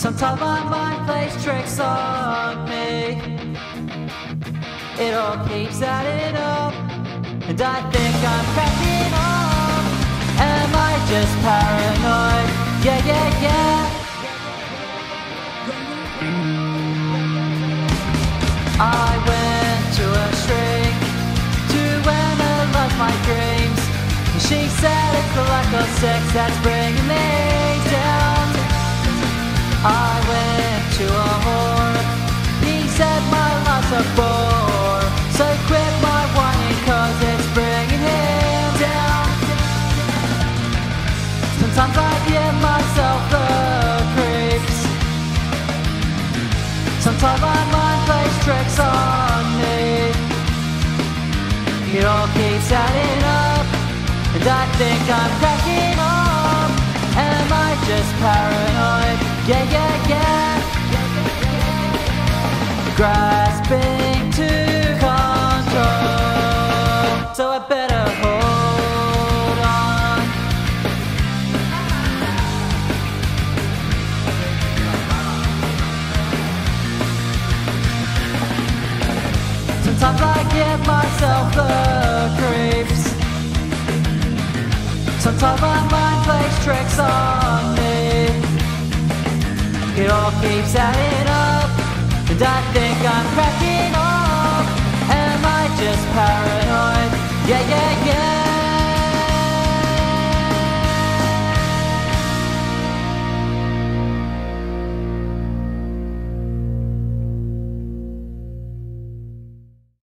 Sometimes my mind plays tricks on me. It all keeps adding up, and I think I'm cracking up. Am I just paranoid? Yeah, yeah, yeah. I went to a shrink to analyze my dreams. She said it's the lack of sex that's bringing me. I went to a whore. He said my life's a bore. So quit my whining cause it's bringing him down. Sometimes I give myself the creeps. Sometimes my mind plays tricks on me. It all keeps adding up. And I think I'm cracking up. Am I just paranoid? Yeah, yeah, yeah. Grasping to control. So I better hold on. Sometimes I give myself the creeps. Sometimes my mind plays tricks on me. It all keeps adding up, and I think I'm cracking up. Am I just paranoid? Yeah, yeah.